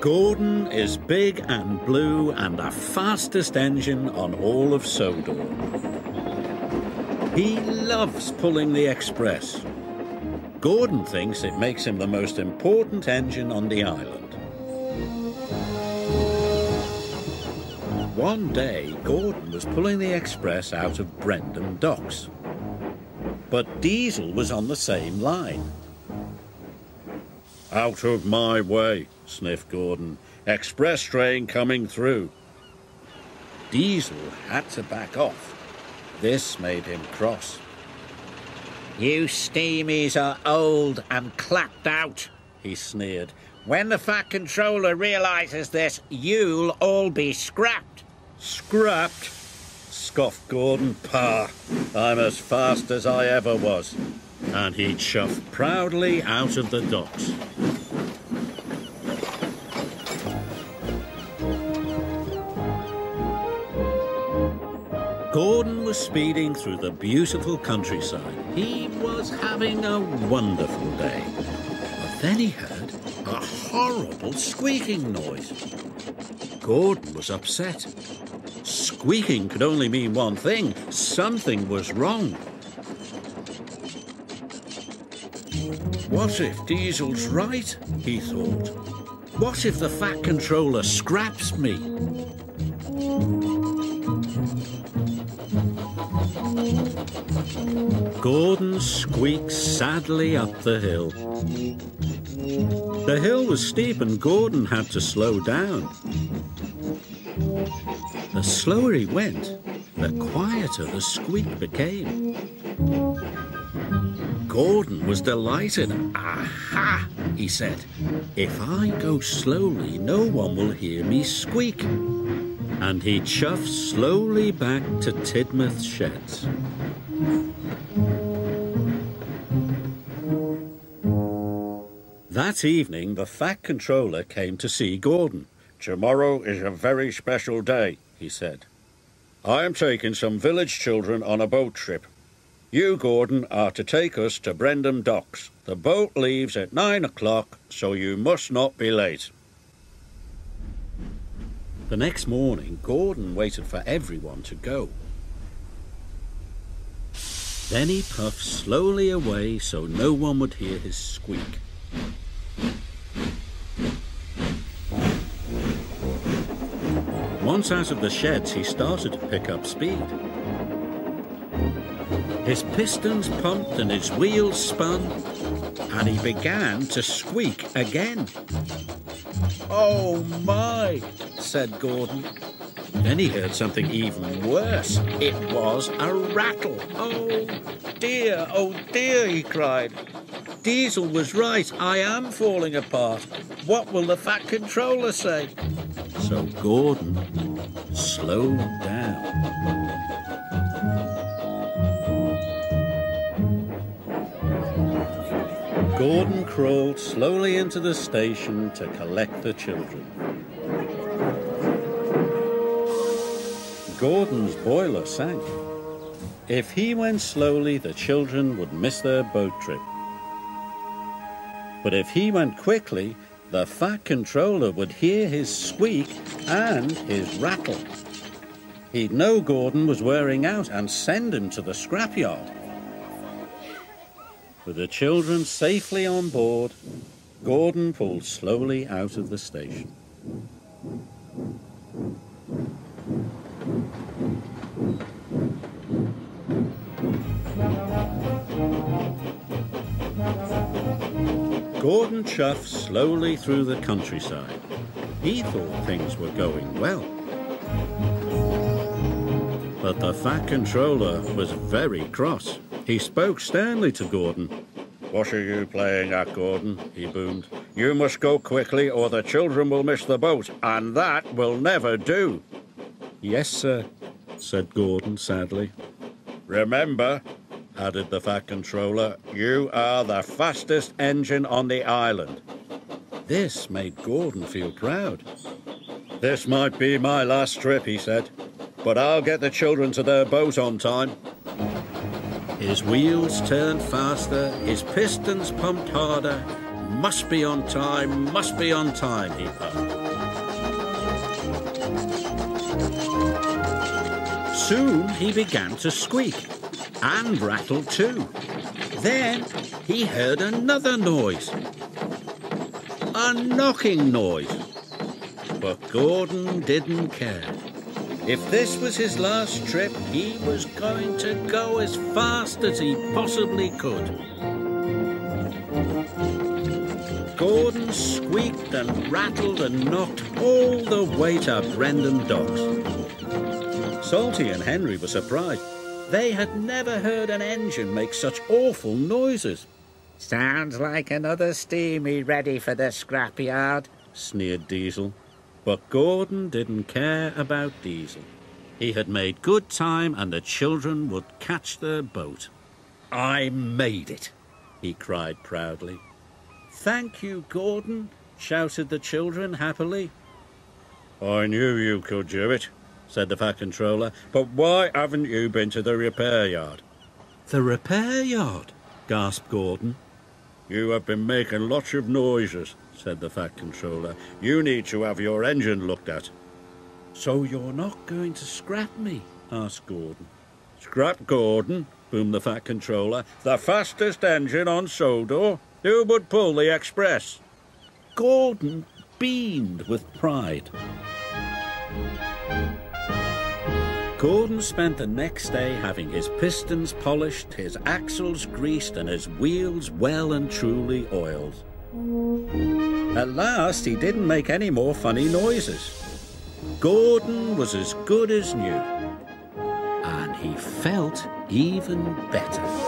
Gordon is big and blue and the fastest engine on all of Sodor. He loves pulling the express. Gordon thinks it makes him the most important engine on the island. One day, Gordon was pulling the express out of Brendam docks. But Diesel was on the same line. Out of my way, sniffed Gordon. Express train coming through. Diesel had to back off. This made him cross. You steamies are old and clapped out, he sneered. When the Fat Controller realizes this, you'll all be scrapped. Scrapped? scoffed Gordon. Pah! I'm as fast as I ever was. And he chuffed proudly out of the docks. Gordon was speeding through the beautiful countryside. He was having a wonderful day. But then he heard a horrible squeaking noise. Gordon was upset. Squeaking could only mean one thing. Something was wrong. What if Diesel's right? He thought. What if the Fat Controller scraps me? Gordon squeaked sadly up the hill. The hill was steep and Gordon had to slow down. The slower he went, the quieter the squeak became. Gordon was delighted. Aha, he said. If I go slowly, no one will hear me squeak. And he chuffed slowly back to Tidmouth sheds. That evening, the Fat Controller came to see Gordon. Tomorrow is a very special day, he said. I am taking some village children on a boat trip. You, Gordon, are to take us to Brendam Docks. The boat leaves at nine o'clock, so you must not be late. The next morning, Gordon waited for everyone to go. Then he puffed slowly away so no one would hear his squeak. Once out of the sheds, he started to pick up speed. His pistons pumped and his wheels spun, and he began to squeak again. Oh my, said Gordon. Then he heard something even worse. It was a rattle. Oh dear, oh dear, he cried. Diesel was right. I am falling apart. What will the Fat Controller say? So Gordon slowed down. Gordon crawled slowly into the station to collect the children. Gordon's boiler sank. If he went slowly, the children would miss their boat trip. But if he went quickly, the Fat Controller would hear his squeak and his rattle. He'd know Gordon was wearing out and send him to the scrapyard. With the children safely on board, Gordon pulled slowly out of the station. Gordon chuffed slowly through the countryside. He thought things were going well. But the Fat Controller was very cross. He spoke sternly to Gordon. What are you playing at, Gordon? he boomed. You must go quickly or the children will miss the boat, and that will never do. Yes, sir, said Gordon sadly. Remember, added the Fat Controller, you are the fastest engine on the island. This made Gordon feel proud. This might be my last trip, he said, but I'll get the children to their boat on time. His wheels turned faster, his pistons pumped harder. must be on time, must be on time, he puffed. Soon he began to squeak and rattle too. Then he heard another noise. A knocking noise. But Gordon didn't care. If this was his last trip, he was going to go as fast as he possibly could. Gordon squeaked and rattled and knocked all the way to Brendam Docks. Salty and Henry were surprised. They had never heard an engine make such awful noises. Sounds like another steamy ready for the scrapyard, sneered Diesel. But Gordon didn't care about Diesel. He had made good time and the children would catch their boat. I made it, he cried proudly. Thank you, Gordon, shouted the children happily. I knew you could do it, said the Fat Controller, but why haven't you been to the repair yard? The repair yard? gasped Gordon. You have been making lots of noises, said the Fat Controller. You need to have your engine looked at. So you're not going to scrap me? asked Gordon. Scrap Gordon, boomed the Fat Controller. The fastest engine on Sodor. Who would pull the express? Gordon beamed with pride. Gordon spent the next day having his pistons polished, his axles greased, and his wheels well and truly oiled. At last, he didn't make any more funny noises. Gordon was as good as new, and he felt even better.